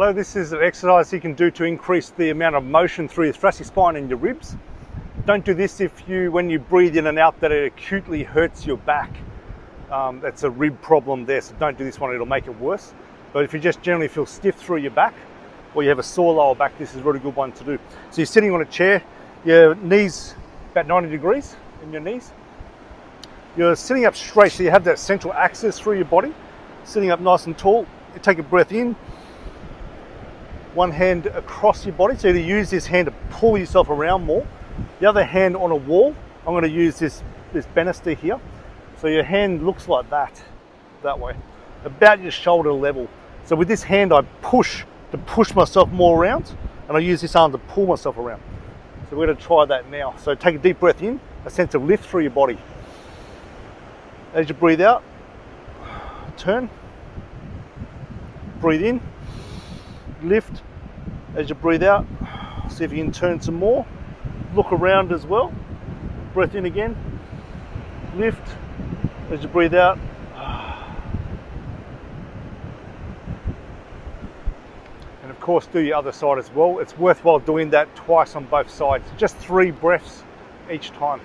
Hello, this is an exercise you can do to increase the amount of motion through your thoracic spine and your ribs. Don't do this if you, when you breathe in and out, that it acutely hurts your back. Um, that's a rib problem there, so don't do this one, it'll make it worse. But if you just generally feel stiff through your back, or you have a sore lower back, this is a really good one to do. So you're sitting on a chair, your knees about 90 degrees in your knees. You're sitting up straight, so you have that central axis through your body, sitting up nice and tall. You take a breath in, one hand across your body. So you use this hand to pull yourself around more. The other hand on a wall. I'm going to use this, this banister here. So your hand looks like that, that way, about your shoulder level. So with this hand, I push to push myself more around, and I use this arm to pull myself around. So we're going to try that now. So take a deep breath in, a sense of lift through your body. As you breathe out, turn, breathe in, lift, as you breathe out, see if you can turn some more. Look around as well. Breath in again. Lift. As you breathe out. And of course, do your other side as well. It's worthwhile doing that twice on both sides. Just three breaths each time.